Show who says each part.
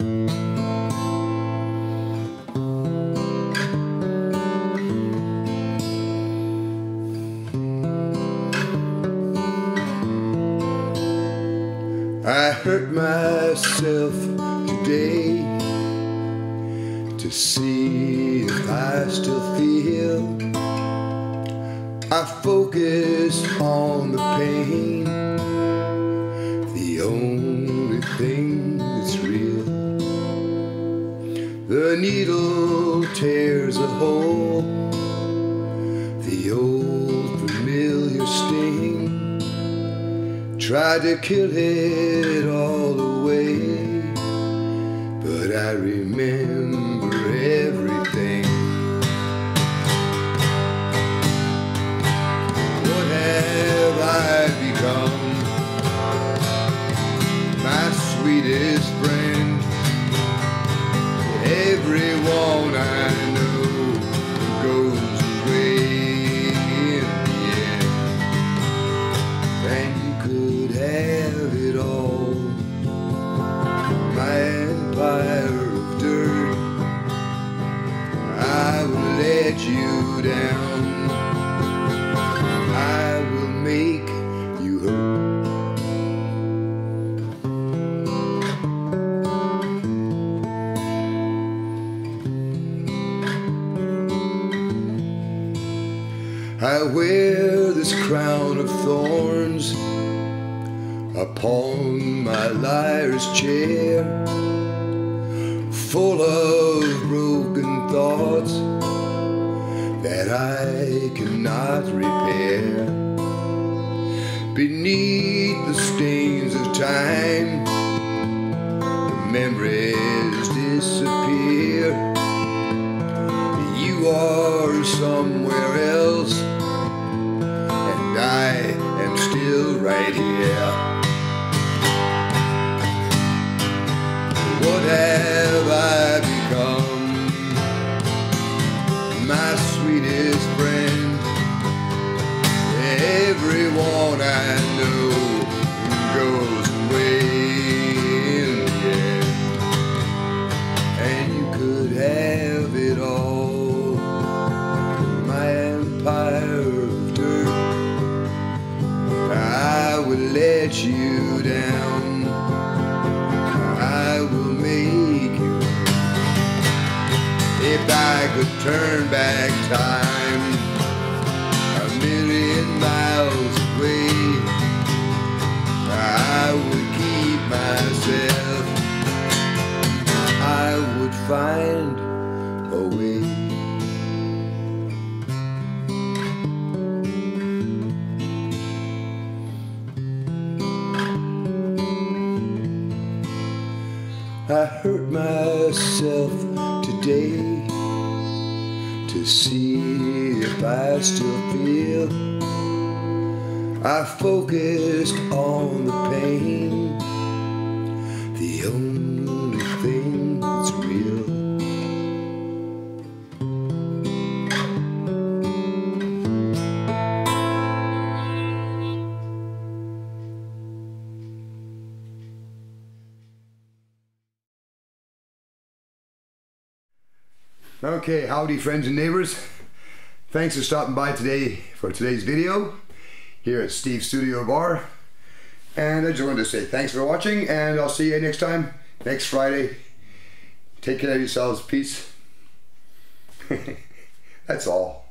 Speaker 1: I hurt myself today to see if I still feel. I focus on the pain, the only thing The needle tears a hole, the old familiar sting. Tried to kill it all away, but I remember you down. I will make you hurt. I wear this crown of thorns upon my liar's chair, full of broken thoughts that I cannot repair. Beneath the stains of time, the memories disappear. You are somewhere else, and I am still right here. My sweetest friend. Everyone I know goes away in the end. And you could have it all. My empire of dirt. I will let you could turn back time a million miles away, I would keep myself. I would find a way. I hurt myself today to see if I still feel. I focused on the pain, Okay, howdy friends and neighbors. Thanks for stopping by today for today's video here at Steve's Studio Bar. And I just wanted to say thanks for watching and I'll see you next time, next Friday. Take care of yourselves. Peace. That's all.